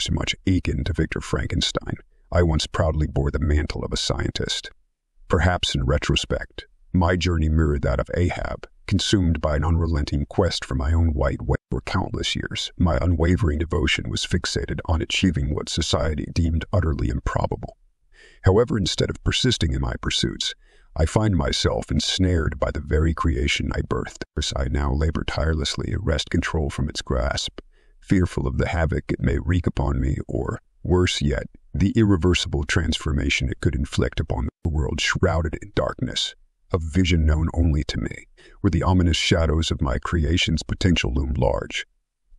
so much akin to Victor Frankenstein, I once proudly bore the mantle of a scientist. Perhaps in retrospect, my journey mirrored that of Ahab, consumed by an unrelenting quest for my own white way for countless years. My unwavering devotion was fixated on achieving what society deemed utterly improbable. However, instead of persisting in my pursuits, I find myself ensnared by the very creation I birthed. as I now labor tirelessly to wrest control from its grasp, fearful of the havoc it may wreak upon me, or, worse yet, the irreversible transformation it could inflict upon the world shrouded in darkness, a vision known only to me, where the ominous shadows of my creation's potential loom large.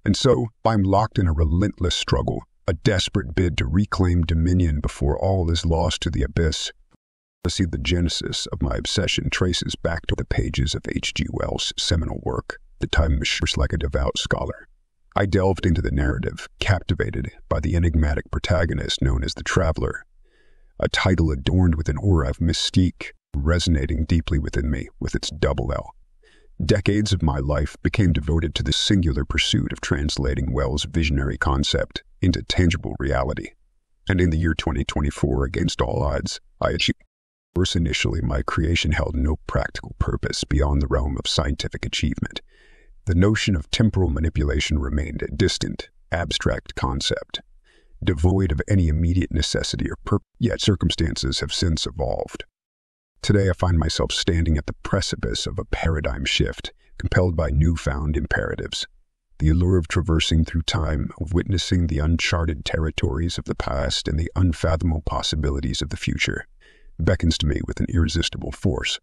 And so, I'm locked in a relentless struggle, a desperate bid to reclaim dominion before all is lost to the abyss. To see the genesis of my obsession traces back to the pages of H.G. Wells' seminal work, The Time Machine. Like a devout scholar, I delved into the narrative, captivated by the enigmatic protagonist known as the Traveller, a title adorned with an aura of mystique, resonating deeply within me with its double L. Decades of my life became devoted to the singular pursuit of translating Wells' visionary concept into tangible reality. And in the year 2024, against all odds, I achieved. First, initially, my creation held no practical purpose beyond the realm of scientific achievement. The notion of temporal manipulation remained a distant, abstract concept, devoid of any immediate necessity or purpose, yet circumstances have since evolved. Today, I find myself standing at the precipice of a paradigm shift, compelled by newfound imperatives. The allure of traversing through time, of witnessing the uncharted territories of the past and the unfathomable possibilities of the future, beckons to me with an irresistible force.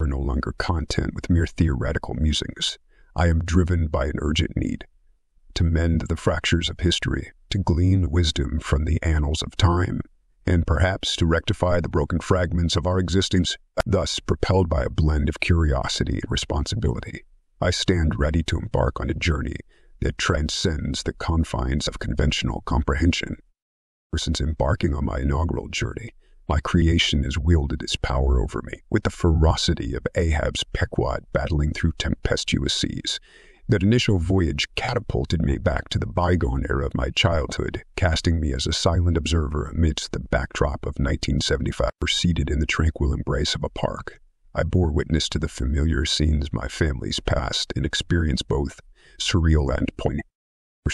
We're no longer content with mere theoretical musings. I am driven by an urgent need to mend the fractures of history, to glean wisdom from the annals of time, and perhaps to rectify the broken fragments of our existence, thus propelled by a blend of curiosity and responsibility. I stand ready to embark on a journey that transcends the confines of conventional comprehension. Since embarking on my inaugural journey, my creation has wielded its power over me with the ferocity of Ahab's Pequod battling through tempestuous seas. That initial voyage catapulted me back to the bygone era of my childhood, casting me as a silent observer amidst the backdrop of 1975, seated in the tranquil embrace of a park. I bore witness to the familiar scenes my family's past and experienced both surreal and poignant.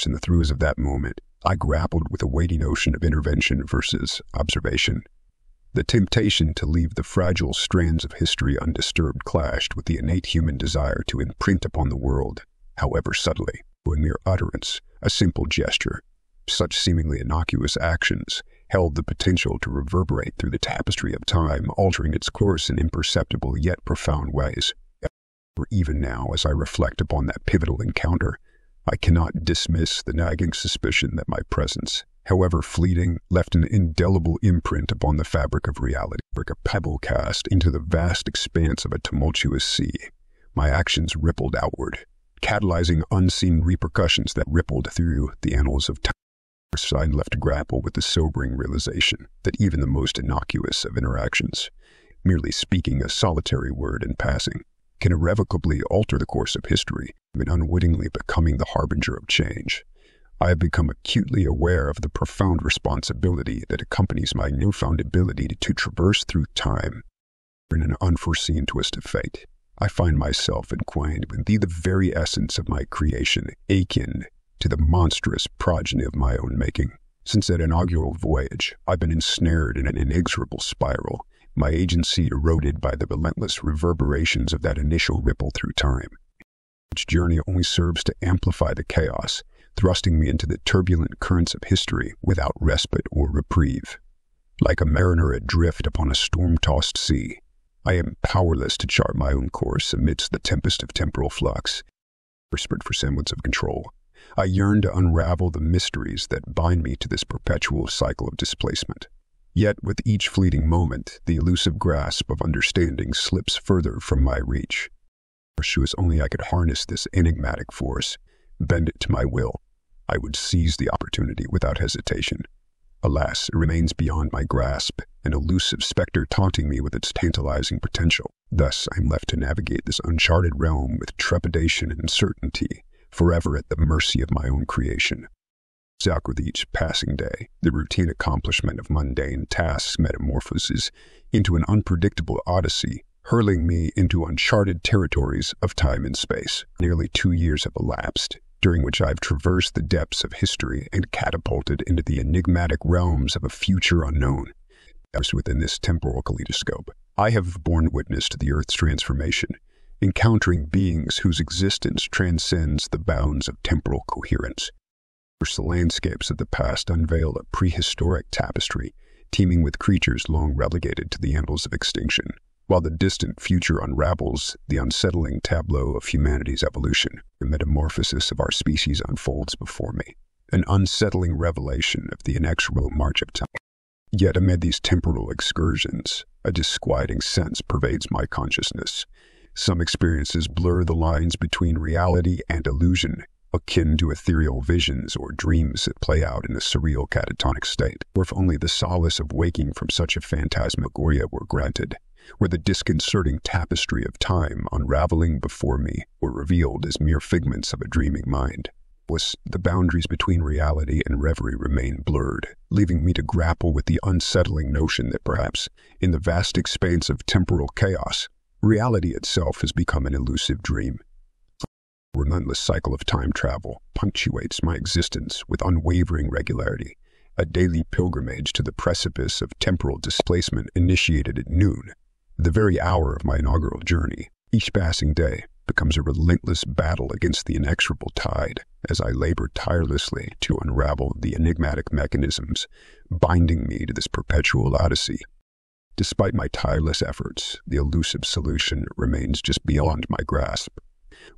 In the throes of that moment, I grappled with a weighty notion of intervention versus observation. The temptation to leave the fragile strands of history undisturbed clashed with the innate human desire to imprint upon the world, however subtly, a mere utterance, a simple gesture. Such seemingly innocuous actions held the potential to reverberate through the tapestry of time, altering its course in imperceptible yet profound ways. For even now, as I reflect upon that pivotal encounter, I cannot dismiss the nagging suspicion that my presence however fleeting, left an indelible imprint upon the fabric of reality, like a pebble cast into the vast expanse of a tumultuous sea. My actions rippled outward, catalyzing unseen repercussions that rippled through the annals of time. I left to grapple with the sobering realization that even the most innocuous of interactions, merely speaking a solitary word in passing, can irrevocably alter the course of history, and unwittingly becoming the harbinger of change. I have become acutely aware of the profound responsibility that accompanies my newfound ability to traverse through time. In an unforeseen twist of fate, I find myself entwined with thee, the very essence of my creation, akin to the monstrous progeny of my own making. Since that inaugural voyage, I've been ensnared in an inexorable spiral, my agency eroded by the relentless reverberations of that initial ripple through time. Each journey only serves to amplify the chaos thrusting me into the turbulent currents of history without respite or reprieve. Like a mariner adrift upon a storm tossed sea, I am powerless to chart my own course amidst the tempest of temporal flux. Desperate for semblance of control, I yearn to unravel the mysteries that bind me to this perpetual cycle of displacement. Yet, with each fleeting moment, the elusive grasp of understanding slips further from my reach. Pursue as only I could harness this enigmatic force bend it to my will, I would seize the opportunity without hesitation. Alas, it remains beyond my grasp, an elusive specter taunting me with its tantalizing potential. Thus, I am left to navigate this uncharted realm with trepidation and uncertainty, forever at the mercy of my own creation. Out with each passing day, the routine accomplishment of mundane tasks metamorphoses into an unpredictable odyssey, hurling me into uncharted territories of time and space. Nearly two years have elapsed, during which I've traversed the depths of history and catapulted into the enigmatic realms of a future unknown. As within this temporal kaleidoscope, I have borne witness to the Earth's transformation, encountering beings whose existence transcends the bounds of temporal coherence. The landscapes of the past unveil a prehistoric tapestry teeming with creatures long relegated to the annals of extinction, while the distant future unravels the unsettling tableau of humanity's evolution. The metamorphosis of our species unfolds before me, an unsettling revelation of the inexorable march of time. Yet amid these temporal excursions, a disquieting sense pervades my consciousness. Some experiences blur the lines between reality and illusion, akin to ethereal visions or dreams that play out in a surreal catatonic state, or if only the solace of waking from such a phantasmagoria were granted, where the disconcerting tapestry of time unraveling before me were revealed as mere figments of a dreaming mind. Was the boundaries between reality and reverie remain blurred, leaving me to grapple with the unsettling notion that perhaps, in the vast expanse of temporal chaos, reality itself has become an elusive dream relentless cycle of time travel punctuates my existence with unwavering regularity, a daily pilgrimage to the precipice of temporal displacement initiated at noon, the very hour of my inaugural journey. Each passing day becomes a relentless battle against the inexorable tide as I labor tirelessly to unravel the enigmatic mechanisms binding me to this perpetual odyssey. Despite my tireless efforts, the elusive solution remains just beyond my grasp.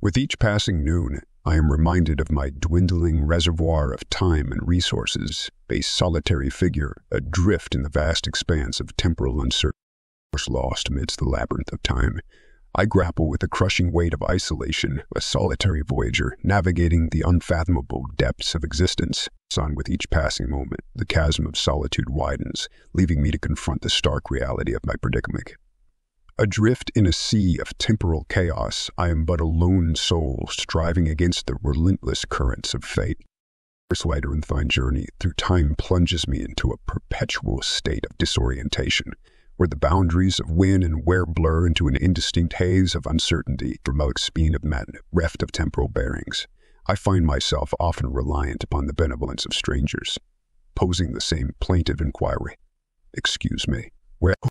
With each passing noon, I am reminded of my dwindling reservoir of time and resources, a solitary figure adrift in the vast expanse of temporal uncertainty, lost amidst the labyrinth of time. I grapple with the crushing weight of isolation, a solitary voyager navigating the unfathomable depths of existence. On with each passing moment, the chasm of solitude widens, leaving me to confront the stark reality of my predicament. Adrift in a sea of temporal chaos, I am but a lone soul striving against the relentless currents of fate. This labyrinthine journey through time plunges me into a perpetual state of disorientation, where the boundaries of when and where blur into an indistinct haze of uncertainty, remote speed of men, reft of temporal bearings. I find myself often reliant upon the benevolence of strangers, posing the same plaintive inquiry. Excuse me, where oh,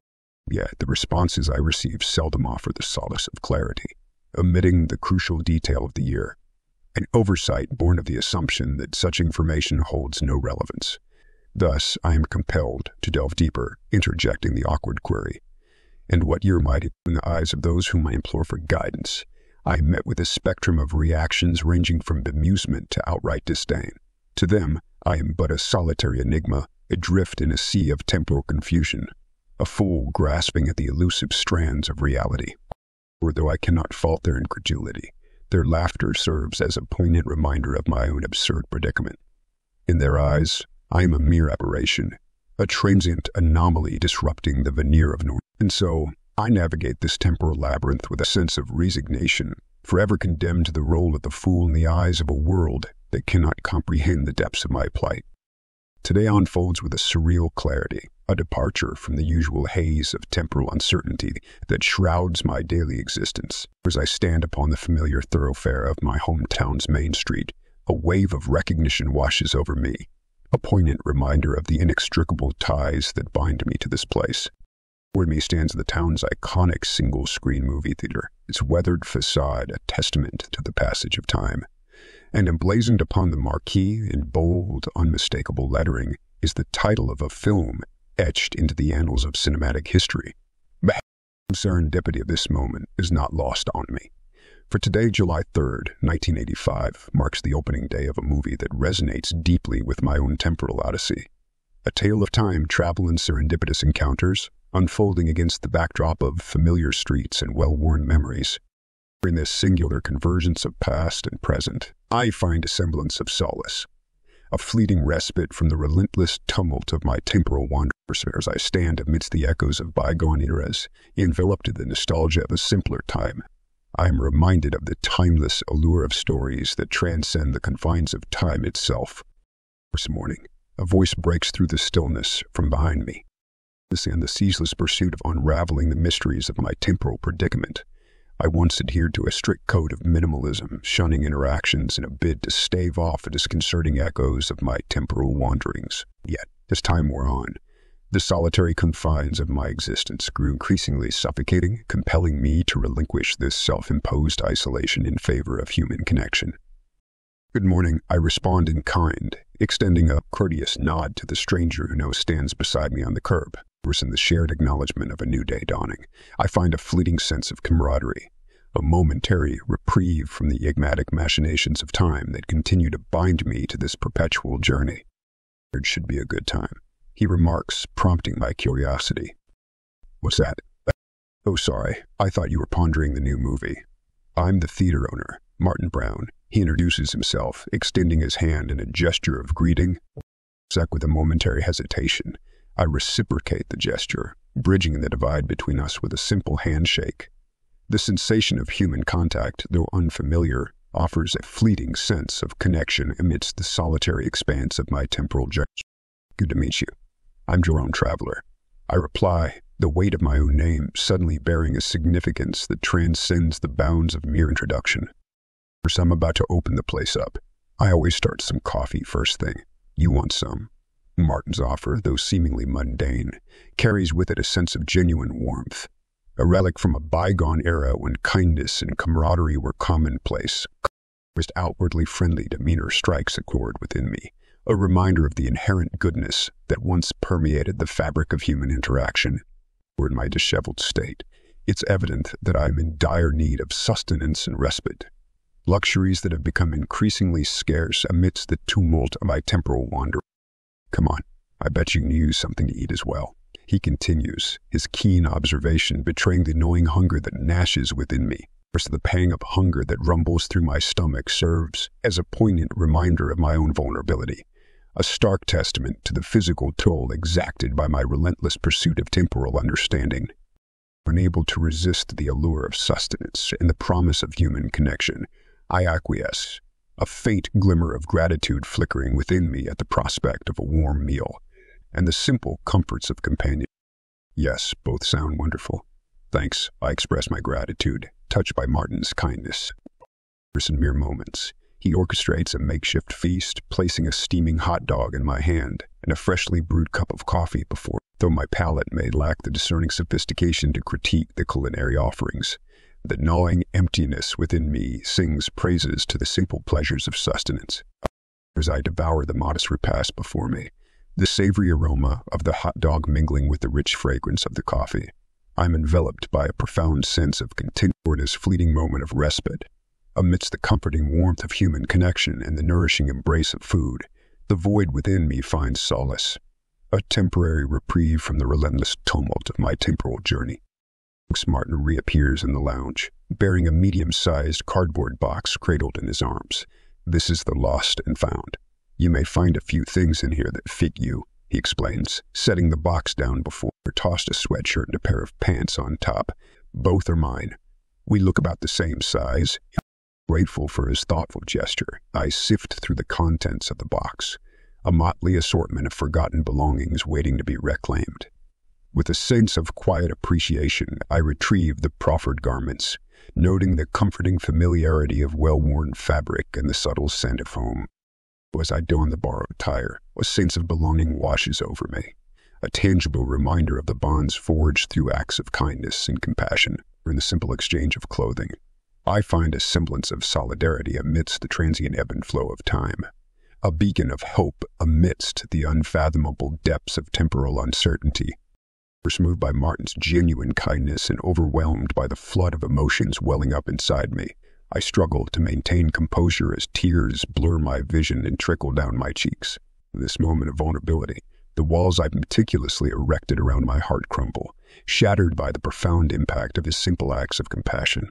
Yet the responses I receive seldom offer the solace of clarity, omitting the crucial detail of the year, an oversight born of the assumption that such information holds no relevance. Thus, I am compelled to delve deeper, interjecting the awkward query. And what year might it in the eyes of those whom I implore for guidance? I am met with a spectrum of reactions ranging from bemusement to outright disdain. To them, I am but a solitary enigma, adrift in a sea of temporal confusion a fool grasping at the elusive strands of reality. For though I cannot fault their incredulity, their laughter serves as a poignant reminder of my own absurd predicament. In their eyes, I am a mere aberration, a transient anomaly disrupting the veneer of norm. And so, I navigate this temporal labyrinth with a sense of resignation, forever condemned to the role of the fool in the eyes of a world that cannot comprehend the depths of my plight. Today unfolds with a surreal clarity, a departure from the usual haze of temporal uncertainty that shrouds my daily existence. As I stand upon the familiar thoroughfare of my hometown's main street, a wave of recognition washes over me, a poignant reminder of the inextricable ties that bind me to this place. Before me stands the town's iconic single screen movie theater, its weathered facade a testament to the passage of time. And emblazoned upon the marquee in bold, unmistakable lettering is the title of a film etched into the annals of cinematic history. The serendipity of this moment is not lost on me. For today, July 3rd, 1985, marks the opening day of a movie that resonates deeply with my own temporal odyssey. A tale of time travel and serendipitous encounters, unfolding against the backdrop of familiar streets and well worn memories. In this singular convergence of past and present, I find a semblance of solace, a fleeting respite from the relentless tumult of my temporal wanderings as I stand amidst the echoes of bygone eras, enveloped in the nostalgia of a simpler time. I am reminded of the timeless allure of stories that transcend the confines of time itself. This morning, a voice breaks through the stillness from behind me. This and the ceaseless pursuit of unraveling the mysteries of my temporal predicament. I once adhered to a strict code of minimalism, shunning interactions in a bid to stave off the disconcerting echoes of my temporal wanderings. Yet, as time wore on, the solitary confines of my existence grew increasingly suffocating, compelling me to relinquish this self-imposed isolation in favor of human connection. Good morning, I respond in kind, extending a courteous nod to the stranger who now stands beside me on the curb. In the shared acknowledgement of a new day dawning, I find a fleeting sense of camaraderie, a momentary reprieve from the enigmatic machinations of time that continue to bind me to this perpetual journey. It should be a good time, he remarks, prompting my curiosity. What's that? Oh, sorry, I thought you were pondering the new movie. I'm the theater owner, Martin Brown, he introduces himself, extending his hand in a gesture of greeting. Sec with a momentary hesitation, I reciprocate the gesture, bridging the divide between us with a simple handshake. The sensation of human contact, though unfamiliar, offers a fleeting sense of connection amidst the solitary expanse of my temporal gesture. Good to meet you. I'm Jerome Traveller. I reply, the weight of my own name suddenly bearing a significance that transcends the bounds of mere introduction. So I'm about to open the place up. I always start some coffee first thing. You want some? Martin's offer, though seemingly mundane, carries with it a sense of genuine warmth, a relic from a bygone era when kindness and camaraderie were commonplace. Just outwardly friendly demeanor strikes a chord within me, a reminder of the inherent goodness that once permeated the fabric of human interaction. Or in my disheveled state, it's evident that I am in dire need of sustenance and respite luxuries that have become increasingly scarce amidst the tumult of my temporal wander. Come on, I bet you can use something to eat as well. He continues, his keen observation betraying the gnawing hunger that gnashes within me. First, the pang of hunger that rumbles through my stomach serves as a poignant reminder of my own vulnerability, a stark testament to the physical toll exacted by my relentless pursuit of temporal understanding. Unable to resist the allure of sustenance and the promise of human connection, I acquiesce, a faint glimmer of gratitude flickering within me at the prospect of a warm meal and the simple comforts of companionship. Yes, both sound wonderful. Thanks, I express my gratitude, touched by Martin's kindness. In mere moments, he orchestrates a makeshift feast, placing a steaming hot dog in my hand and a freshly brewed cup of coffee before, though my palate may lack the discerning sophistication to critique the culinary offerings. The gnawing emptiness within me sings praises to the simple pleasures of sustenance. As I devour the modest repast before me, the savory aroma of the hot dog mingling with the rich fragrance of the coffee, I'm enveloped by a profound sense of content for this fleeting moment of respite. Amidst the comforting warmth of human connection and the nourishing embrace of food, the void within me finds solace, a temporary reprieve from the relentless tumult of my temporal journey. Martin reappears in the lounge, bearing a medium-sized cardboard box cradled in his arms. This is the lost and found. You may find a few things in here that fit you, he explains, setting the box down before tossed a sweatshirt and a pair of pants on top. Both are mine. We look about the same size. Grateful for his thoughtful gesture, I sift through the contents of the box, a motley assortment of forgotten belongings waiting to be reclaimed. With a sense of quiet appreciation, I retrieve the proffered garments, noting the comforting familiarity of well-worn fabric and the subtle scent of home. As I don the borrowed attire, a sense of belonging washes over me, a tangible reminder of the bonds forged through acts of kindness and compassion in the simple exchange of clothing. I find a semblance of solidarity amidst the transient ebb and flow of time, a beacon of hope amidst the unfathomable depths of temporal uncertainty moved by Martin's genuine kindness and overwhelmed by the flood of emotions welling up inside me. I struggle to maintain composure as tears blur my vision and trickle down my cheeks. In this moment of vulnerability, the walls I've meticulously erected around my heart crumble, shattered by the profound impact of his simple acts of compassion.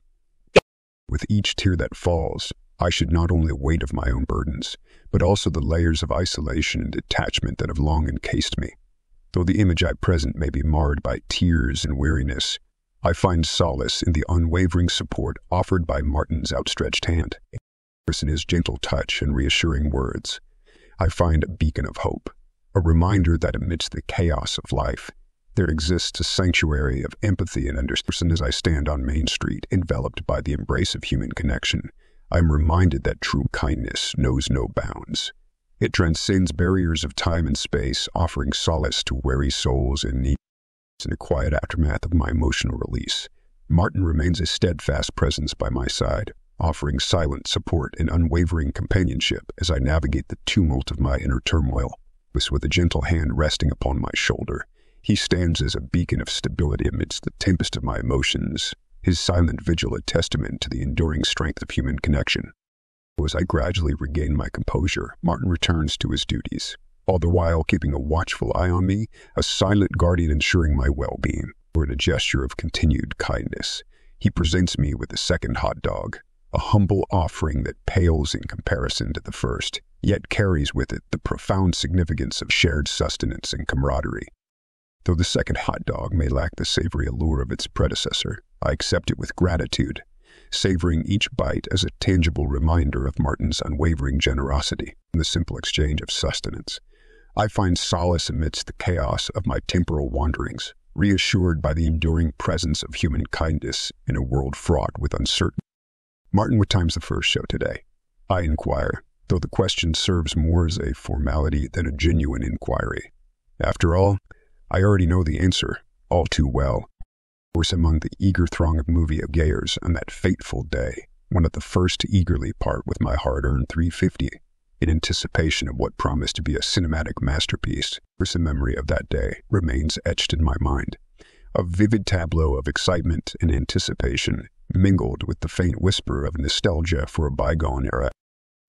With each tear that falls, I should not only weight of my own burdens, but also the layers of isolation and detachment that have long encased me. Though the image I present may be marred by tears and weariness, I find solace in the unwavering support offered by Martin's outstretched hand, in his gentle touch and reassuring words. I find a beacon of hope, a reminder that amidst the chaos of life, there exists a sanctuary of empathy and understanding as I stand on Main Street, enveloped by the embrace of human connection. I am reminded that true kindness knows no bounds. It transcends barriers of time and space, offering solace to weary souls in need. In the quiet aftermath of my emotional release, Martin remains a steadfast presence by my side, offering silent support and unwavering companionship as I navigate the tumult of my inner turmoil. With a gentle hand resting upon my shoulder, he stands as a beacon of stability amidst the tempest of my emotions, his silent vigil a testament to the enduring strength of human connection. As I gradually regain my composure, Martin returns to his duties, all the while keeping a watchful eye on me, a silent guardian ensuring my well-being. Or In a gesture of continued kindness, he presents me with a second hot dog, a humble offering that pales in comparison to the first, yet carries with it the profound significance of shared sustenance and camaraderie. Though the second hot dog may lack the savory allure of its predecessor, I accept it with gratitude, savoring each bite as a tangible reminder of Martin's unwavering generosity in the simple exchange of sustenance. I find solace amidst the chaos of my temporal wanderings, reassured by the enduring presence of human kindness in a world fraught with uncertainty. Martin, what time's the first show today? I inquire, though the question serves more as a formality than a genuine inquiry. After all, I already know the answer, all too well. Was among the eager throng of movie gayers on that fateful day, one of the first to eagerly part with my hard-earned 350 in anticipation of what promised to be a cinematic masterpiece. For the memory of that day remains etched in my mind. A vivid tableau of excitement and anticipation mingled with the faint whisper of nostalgia for a bygone era.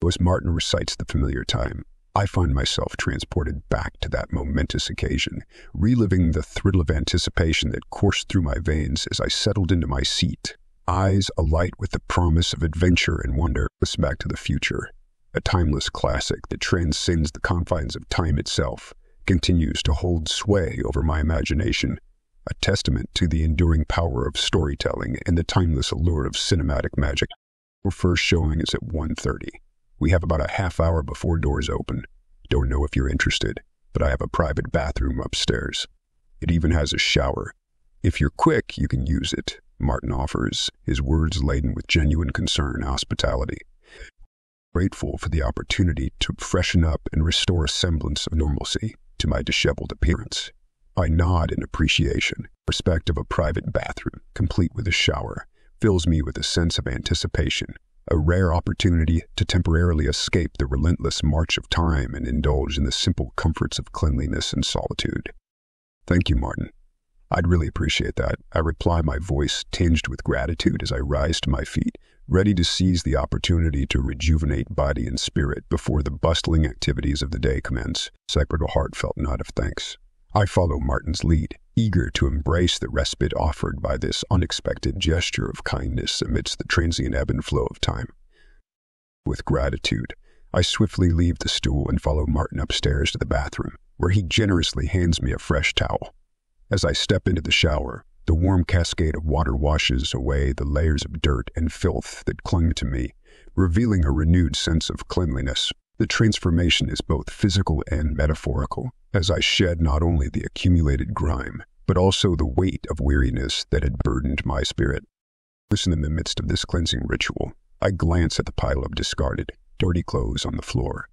As Martin recites the familiar time, I find myself transported back to that momentous occasion, reliving the thrill of anticipation that coursed through my veins as I settled into my seat, eyes alight with the promise of adventure and wonder. Listen Back to the Future, a timeless classic that transcends the confines of time itself, continues to hold sway over my imagination, a testament to the enduring power of storytelling and the timeless allure of cinematic magic. Our first showing is at 1.30. We have about a half hour before doors open. Don't know if you're interested, but I have a private bathroom upstairs. It even has a shower. If you're quick, you can use it, Martin offers, his words laden with genuine concern and hospitality. Grateful for the opportunity to freshen up and restore a semblance of normalcy to my disheveled appearance. I nod in appreciation. Respect of a private bathroom, complete with a shower, fills me with a sense of anticipation a rare opportunity to temporarily escape the relentless march of time and indulge in the simple comforts of cleanliness and solitude. Thank you, Martin. I'd really appreciate that. I reply, my voice tinged with gratitude as I rise to my feet, ready to seize the opportunity to rejuvenate body and spirit before the bustling activities of the day commence. Separate a heartfelt nod of thanks. I follow Martin's lead, eager to embrace the respite offered by this unexpected gesture of kindness amidst the transient ebb and flow of time. With gratitude, I swiftly leave the stool and follow Martin upstairs to the bathroom, where he generously hands me a fresh towel. As I step into the shower, the warm cascade of water washes away the layers of dirt and filth that clung to me, revealing a renewed sense of cleanliness. The transformation is both physical and metaphorical, as I shed not only the accumulated grime, but also the weight of weariness that had burdened my spirit. Listen in the midst of this cleansing ritual, I glance at the pile of discarded, dirty clothes on the floor,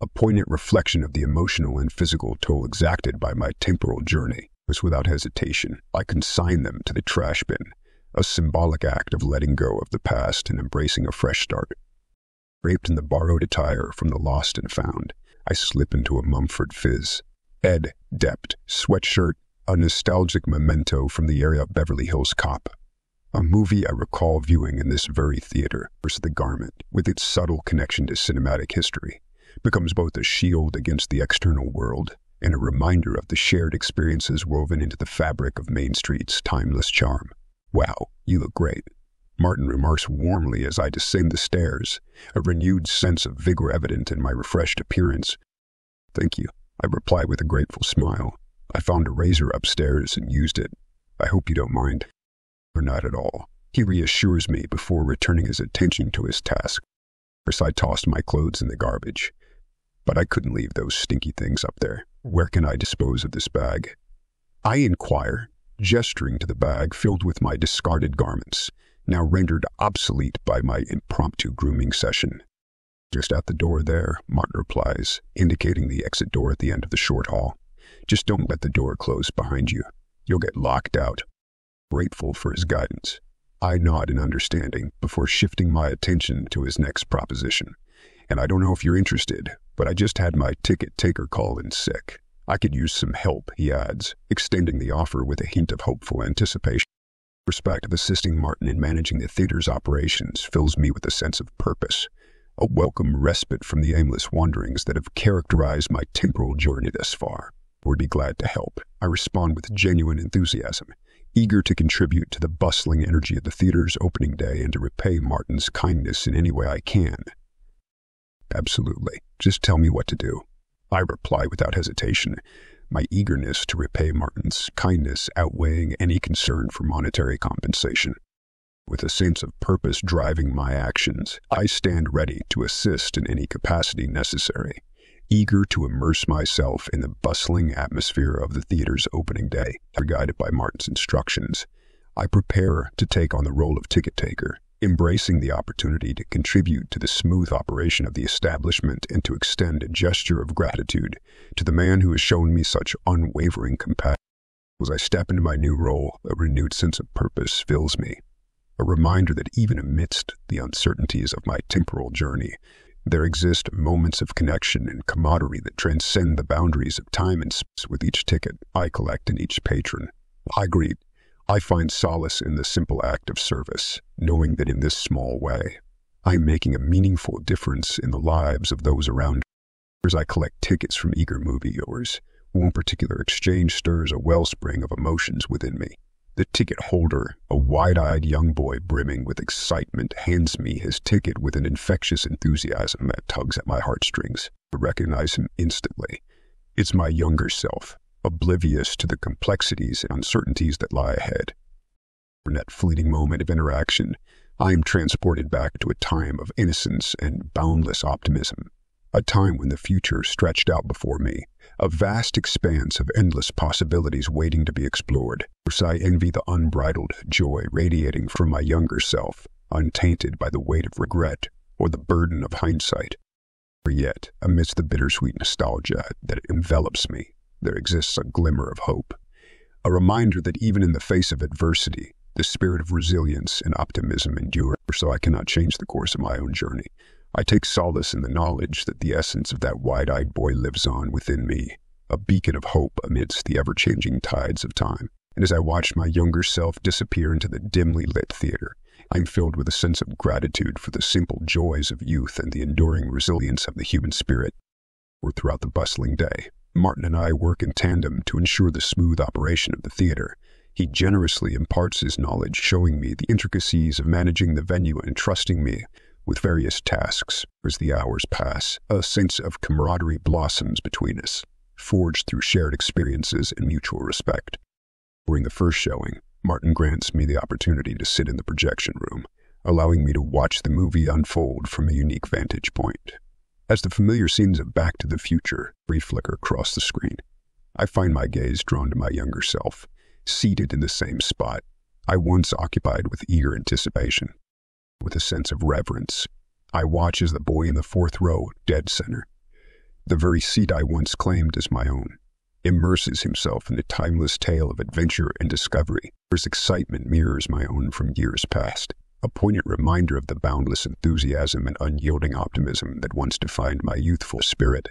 a poignant reflection of the emotional and physical toll exacted by my temporal journey. Was without hesitation, I consign them to the trash bin, a symbolic act of letting go of the past and embracing a fresh start. Draped in the borrowed attire from the lost and found, I slip into a Mumford Phys. Ed. Dept. sweatshirt, a nostalgic memento from the area of Beverly Hills Cop. A movie I recall viewing in this very theater, versus the garment, with its subtle connection to cinematic history, becomes both a shield against the external world and a reminder of the shared experiences woven into the fabric of Main Street's timeless charm. Wow, you look great. Martin remarks warmly as I descend the stairs, a renewed sense of vigor evident in my refreshed appearance. Thank you, I reply with a grateful smile. I found a razor upstairs and used it. I hope you don't mind. Or not at all. He reassures me before returning his attention to his task. First, I tossed my clothes in the garbage. But I couldn't leave those stinky things up there. Where can I dispose of this bag? I inquire, gesturing to the bag filled with my discarded garments, now rendered obsolete by my impromptu grooming session. Just out the door there, Martin replies, indicating the exit door at the end of the short hall. Just don't let the door close behind you. You'll get locked out. Grateful for his guidance, I nod in understanding before shifting my attention to his next proposition. And I don't know if you're interested, but I just had my ticket taker call in sick. I could use some help, he adds, extending the offer with a hint of hopeful anticipation. Respect of assisting Martin in managing the theater's operations fills me with a sense of purpose, a welcome respite from the aimless wanderings that have characterized my temporal journey thus far. Would be glad to help. I respond with genuine enthusiasm, eager to contribute to the bustling energy of the theater's opening day and to repay Martin's kindness in any way I can. Absolutely. Just tell me what to do. I reply without hesitation, my eagerness to repay Martin's kindness outweighing any concern for monetary compensation. With a sense of purpose driving my actions, I stand ready to assist in any capacity necessary, eager to immerse myself in the bustling atmosphere of the theater's opening day. Guided by Martin's instructions, I prepare to take on the role of ticket taker, embracing the opportunity to contribute to the smooth operation of the establishment and to extend a gesture of gratitude to the man who has shown me such unwavering compassion. As I step into my new role, a renewed sense of purpose fills me, a reminder that even amidst the uncertainties of my temporal journey, there exist moments of connection and camaraderie that transcend the boundaries of time and space with each ticket I collect and each patron I greet I find solace in the simple act of service, knowing that in this small way, I am making a meaningful difference in the lives of those around me. As I collect tickets from eager moviegoers, one particular exchange stirs a wellspring of emotions within me. The ticket holder, a wide-eyed young boy brimming with excitement, hands me his ticket with an infectious enthusiasm that tugs at my heartstrings. I recognize him instantly. It's my younger self, oblivious to the complexities and uncertainties that lie ahead. In that fleeting moment of interaction, I am transported back to a time of innocence and boundless optimism, a time when the future stretched out before me, a vast expanse of endless possibilities waiting to be explored. I envy the unbridled joy radiating from my younger self, untainted by the weight of regret or the burden of hindsight. For yet, amidst the bittersweet nostalgia that envelops me, there exists a glimmer of hope, a reminder that even in the face of adversity, the spirit of resilience and optimism endure, so I cannot change the course of my own journey. I take solace in the knowledge that the essence of that wide-eyed boy lives on within me, a beacon of hope amidst the ever-changing tides of time. And as I watch my younger self disappear into the dimly lit theater, I am filled with a sense of gratitude for the simple joys of youth and the enduring resilience of the human spirit. Or throughout the bustling day, Martin and I work in tandem to ensure the smooth operation of the theater. He generously imparts his knowledge, showing me the intricacies of managing the venue and trusting me with various tasks. As the hours pass, a sense of camaraderie blossoms between us, forged through shared experiences and mutual respect. During the first showing, Martin grants me the opportunity to sit in the projection room, allowing me to watch the movie unfold from a unique vantage point. As the familiar scenes of Back to the Future reflicker across the screen, I find my gaze drawn to my younger self, seated in the same spot I once occupied with eager anticipation. With a sense of reverence, I watch as the boy in the fourth row, dead center, the very seat I once claimed as my own, immerses himself in the timeless tale of adventure and discovery. whose excitement mirrors my own from years past a poignant reminder of the boundless enthusiasm and unyielding optimism that once defined my youthful spirit.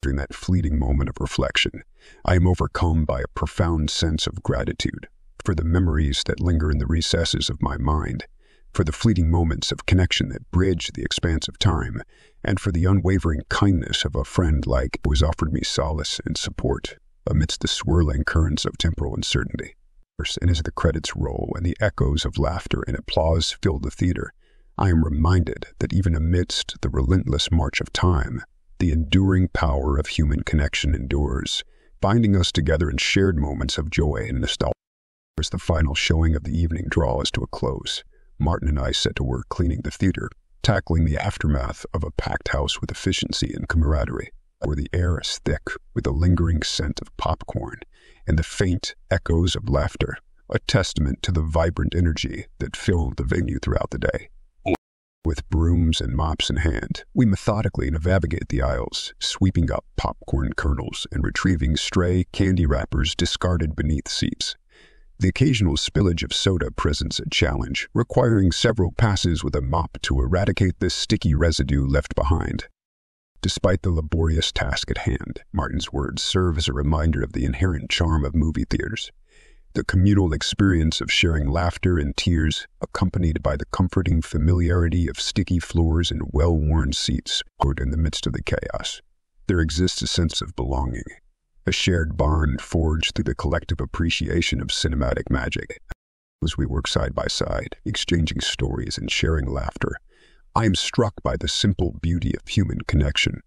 During that fleeting moment of reflection, I am overcome by a profound sense of gratitude for the memories that linger in the recesses of my mind, for the fleeting moments of connection that bridge the expanse of time, and for the unwavering kindness of a friend like who has offered me solace and support amidst the swirling currents of temporal uncertainty and as the credits roll and the echoes of laughter and applause fill the theater, I am reminded that even amidst the relentless march of time, the enduring power of human connection endures, binding us together in shared moments of joy and nostalgia. As the final showing of the evening draws to a close, Martin and I set to work cleaning the theater, tackling the aftermath of a packed house with efficiency and camaraderie, where the air is thick with a lingering scent of popcorn and the faint echoes of laughter, a testament to the vibrant energy that filled the venue throughout the day. With brooms and mops in hand, we methodically navigate the aisles, sweeping up popcorn kernels and retrieving stray candy wrappers discarded beneath seats. The occasional spillage of soda presents a challenge, requiring several passes with a mop to eradicate the sticky residue left behind. Despite the laborious task at hand, Martin's words serve as a reminder of the inherent charm of movie theaters. The communal experience of sharing laughter and tears, accompanied by the comforting familiarity of sticky floors and well worn seats, poured in the midst of the chaos. There exists a sense of belonging, a shared bond forged through the collective appreciation of cinematic magic. As we work side by side, exchanging stories and sharing laughter, I am struck by the simple beauty of human connection,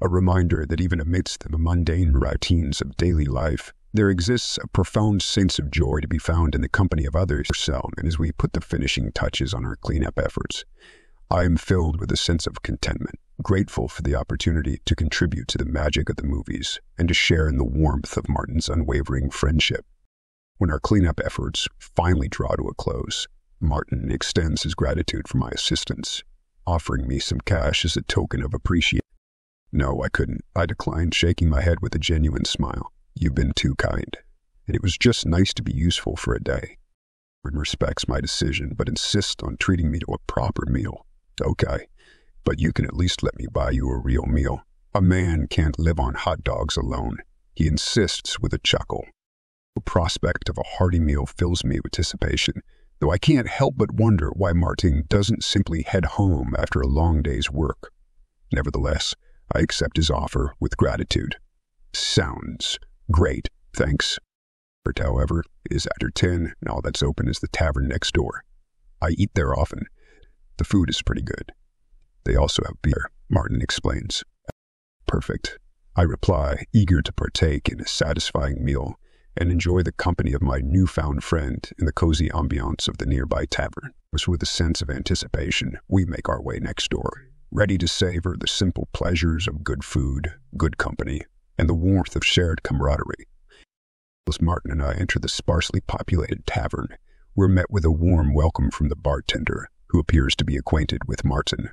a reminder that even amidst the mundane routines of daily life, there exists a profound sense of joy to be found in the company of others. And as we put the finishing touches on our cleanup efforts, I am filled with a sense of contentment, grateful for the opportunity to contribute to the magic of the movies and to share in the warmth of Martin's unwavering friendship. When our cleanup efforts finally draw to a close, Martin extends his gratitude for my assistance, offering me some cash as a token of appreciation. No, I couldn't. I declined, shaking my head with a genuine smile. You've been too kind, and it was just nice to be useful for a day. Respects my decision, but insists on treating me to a proper meal. Okay, but you can at least let me buy you a real meal. A man can't live on hot dogs alone. He insists with a chuckle. The prospect of a hearty meal fills me with anticipation, though I can't help but wonder why Martin doesn't simply head home after a long day's work. Nevertheless, I accept his offer with gratitude. Sounds Great, thanks. But however, is after 10 and all that's open is the tavern next door. I eat there often. The food is pretty good. They also have beer, Martin explains. Perfect. I reply, eager to partake in a satisfying meal and enjoy the company of my newfound friend in the cozy ambiance of the nearby tavern. With a sense of anticipation, we make our way next door, ready to savor the simple pleasures of good food, good company, and the warmth of shared camaraderie. As Martin and I enter the sparsely populated tavern, we're met with a warm welcome from the bartender, who appears to be acquainted with Martin.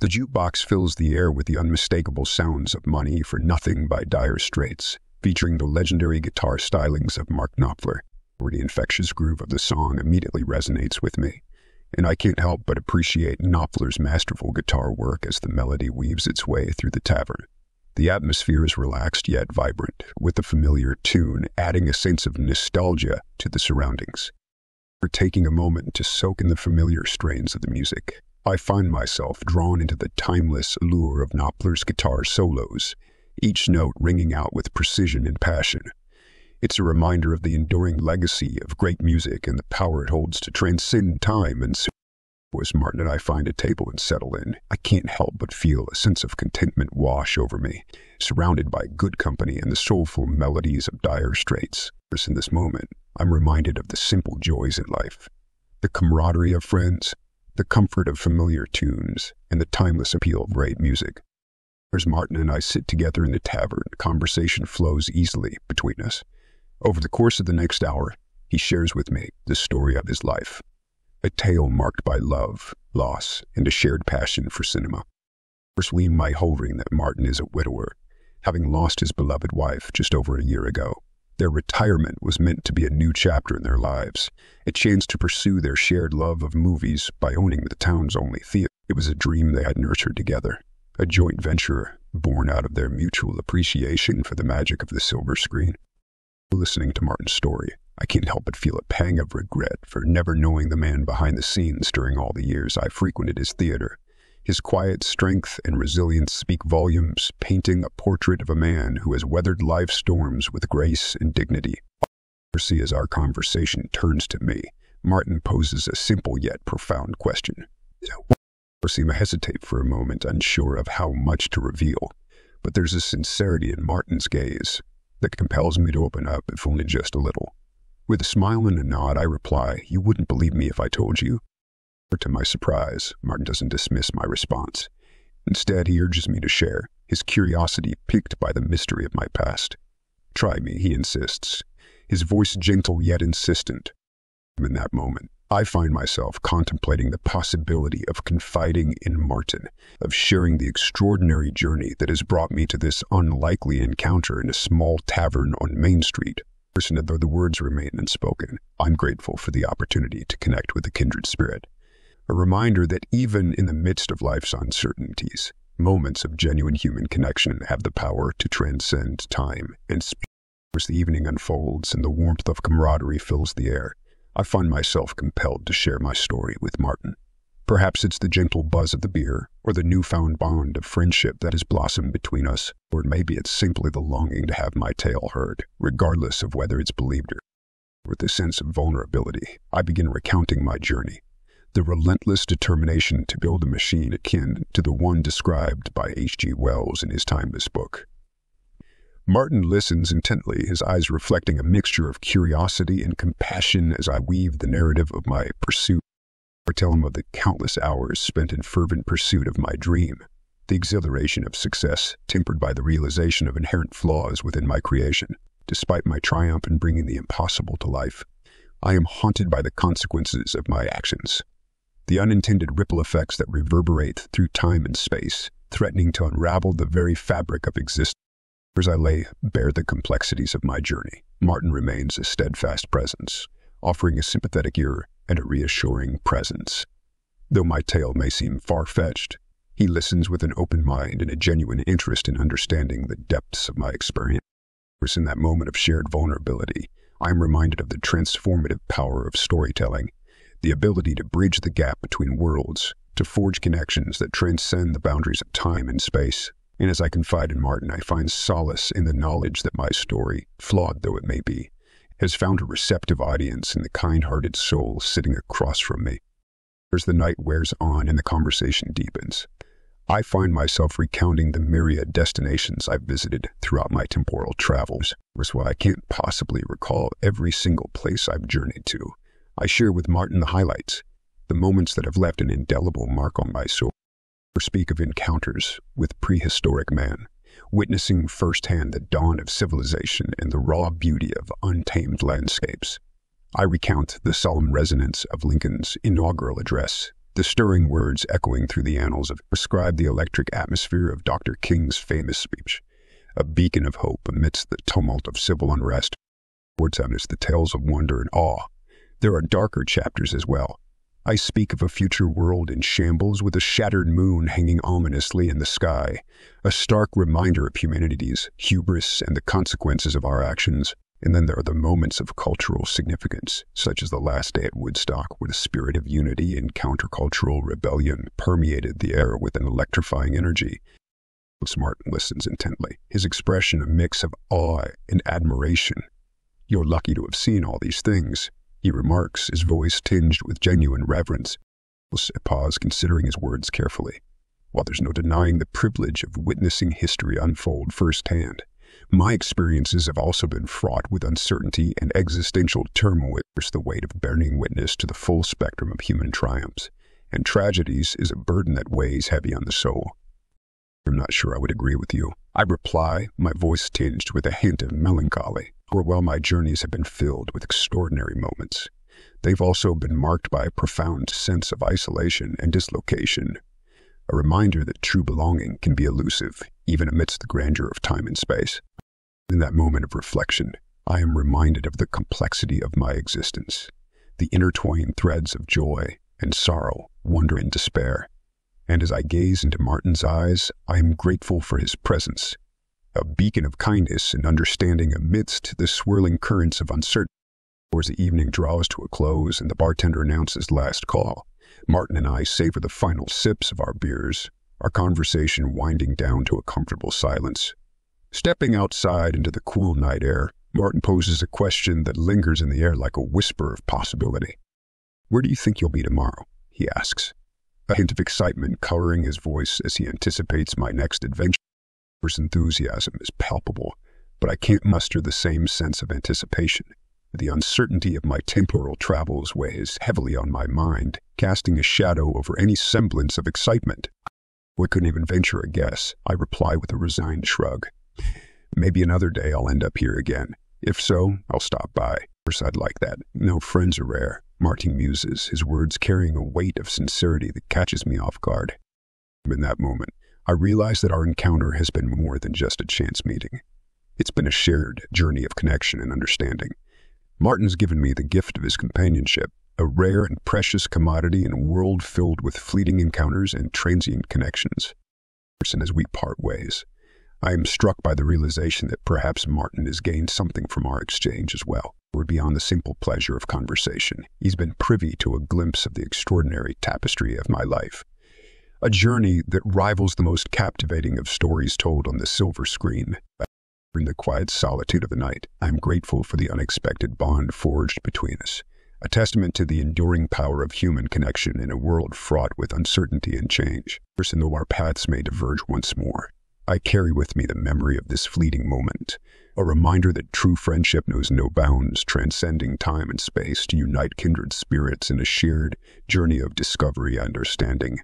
The jukebox fills the air with the unmistakable sounds of Money for Nothing by Dire Straits, featuring the legendary guitar stylings of Mark Knopfler. where The infectious groove of the song immediately resonates with me, and I can't help but appreciate Knopfler's masterful guitar work as the melody weaves its way through the tavern. The atmosphere is relaxed yet vibrant, with the familiar tune adding a sense of nostalgia to the surroundings. For taking a moment to soak in the familiar strains of the music, I find myself drawn into the timeless allure of Knopfler's guitar solos, each note ringing out with precision and passion. It's a reminder of the enduring legacy of great music and the power it holds to transcend time and. As Martin and I find a table and settle in, I can't help but feel a sense of contentment wash over me, surrounded by good company and the soulful melodies of dire straits. In this moment, I'm reminded of the simple joys in life the camaraderie of friends, the comfort of familiar tunes, and the timeless appeal of great music. As Martin and I sit together in the tavern, conversation flows easily between us. Over the course of the next hour, he shares with me the story of his life, a tale marked by love, loss, and a shared passion for cinema. Firstly, my hovering that Martin is a widower, having lost his beloved wife just over a year ago. Their retirement was meant to be a new chapter in their lives, a chance to pursue their shared love of movies by owning the town's only theater. It was a dream they had nurtured together, a joint venture born out of their mutual appreciation for the magic of the silver screen. Listening to Martin's story, I can't help but feel a pang of regret for never knowing the man behind the scenes during all the years I frequented his theater. His quiet strength and resilience speak volumes, painting a portrait of a man who has weathered life's storms with grace and dignity. As our conversation turns to me, Martin poses a simple yet profound question. I hesitate for a moment, unsure of how much to reveal, but there's a sincerity in Martin's gaze that compels me to open up, if only just a little. With a smile and a nod, I reply, You wouldn't believe me if I told you. To my surprise, Martin doesn't dismiss my response. Instead, he urges me to share, his curiosity piqued by the mystery of my past. Try me, he insists, his voice gentle yet insistent. In that moment, I find myself contemplating the possibility of confiding in Martin, of sharing the extraordinary journey that has brought me to this unlikely encounter in a small tavern on Main Street. Person, though the words remain unspoken, I'm grateful for the opportunity to connect with a kindred spirit. A reminder that even in the midst of life's uncertainties, moments of genuine human connection have the power to transcend time and space. As the evening unfolds and the warmth of camaraderie fills the air, I find myself compelled to share my story with Martin. Perhaps it's the gentle buzz of the beer, or the newfound bond of friendship that has blossomed between us, or maybe it's simply the longing to have my tale heard, regardless of whether it's believed or. With a sense of vulnerability, I begin recounting my journey, the relentless determination to build a machine akin to the one described by H.G. Wells in his timeless book. Martin listens intently, his eyes reflecting a mixture of curiosity and compassion as I weave the narrative of my pursuit. I tell him of the countless hours spent in fervent pursuit of my dream, the exhilaration of success tempered by the realization of inherent flaws within my creation. Despite my triumph in bringing the impossible to life, I am haunted by the consequences of my actions. The unintended ripple effects that reverberate through time and space, threatening to unravel the very fabric of existence. As I lay bare the complexities of my journey, Martin remains a steadfast presence, offering a sympathetic ear and a reassuring presence. Though my tale may seem far-fetched, he listens with an open mind and a genuine interest in understanding the depths of my experience. In that moment of shared vulnerability, I am reminded of the transformative power of storytelling, the ability to bridge the gap between worlds, to forge connections that transcend the boundaries of time and space. And as I confide in Martin, I find solace in the knowledge that my story, flawed though it may be, has found a receptive audience in the kind-hearted soul sitting across from me. As the night wears on and the conversation deepens, I find myself recounting the myriad destinations I've visited throughout my temporal travels. That's why I can't possibly recall every single place I've journeyed to. I share with Martin the highlights, the moments that have left an indelible mark on my soul or speak of encounters with prehistoric man, witnessing firsthand the dawn of civilization and the raw beauty of untamed landscapes. I recount the solemn resonance of Lincoln's inaugural address, the stirring words echoing through the annals of prescribe the electric atmosphere of Dr. King's famous speech, a beacon of hope amidst the tumult of civil unrest. Words amidst the tales of wonder and awe. There are darker chapters as well, I speak of a future world in shambles with a shattered moon hanging ominously in the sky, a stark reminder of humanity's hubris and the consequences of our actions. And then there are the moments of cultural significance, such as the last day at Woodstock, where the spirit of unity and countercultural rebellion permeated the air with an electrifying energy. Martin listens intently, his expression a mix of awe and admiration. You're lucky to have seen all these things, he remarks, his voice tinged with genuine reverence. A pause, considering his words carefully. While there's no denying the privilege of witnessing history unfold firsthand, my experiences have also been fraught with uncertainty and existential turmoil. The weight of bearing witness to the full spectrum of human triumphs and tragedies is a burden that weighs heavy on the soul. I'm not sure I would agree with you. I reply, my voice tinged with a hint of melancholy or while my journeys have been filled with extraordinary moments, they've also been marked by a profound sense of isolation and dislocation, a reminder that true belonging can be elusive even amidst the grandeur of time and space. In that moment of reflection, I am reminded of the complexity of my existence, the intertwined threads of joy and sorrow, wonder and despair. And as I gaze into Martin's eyes, I am grateful for his presence a beacon of kindness and understanding amidst the swirling currents of uncertainty. As the evening draws to a close and the bartender announces last call, Martin and I savor the final sips of our beers, our conversation winding down to a comfortable silence. Stepping outside into the cool night air, Martin poses a question that lingers in the air like a whisper of possibility. Where do you think you'll be tomorrow? he asks, a hint of excitement coloring his voice as he anticipates my next adventure enthusiasm is palpable, but I can't muster the same sense of anticipation. The uncertainty of my temporal travels weighs heavily on my mind, casting a shadow over any semblance of excitement. We couldn't even venture a guess. I reply with a resigned shrug. Maybe another day I'll end up here again. If so, I'll stop by. Of course, I'd like that. No friends are rare. Martin muses, his words carrying a weight of sincerity that catches me off guard. In that moment, I realize that our encounter has been more than just a chance meeting. It's been a shared journey of connection and understanding. Martin's given me the gift of his companionship, a rare and precious commodity in a world filled with fleeting encounters and transient connections. And as we part ways, I am struck by the realization that perhaps Martin has gained something from our exchange as well. We're beyond the simple pleasure of conversation. He's been privy to a glimpse of the extraordinary tapestry of my life. A journey that rivals the most captivating of stories told on the silver screen. In the quiet solitude of the night, I am grateful for the unexpected bond forged between us, a testament to the enduring power of human connection in a world fraught with uncertainty and change. And though our paths may diverge once more, I carry with me the memory of this fleeting moment, a reminder that true friendship knows no bounds, transcending time and space to unite kindred spirits in a shared journey of discovery and understanding.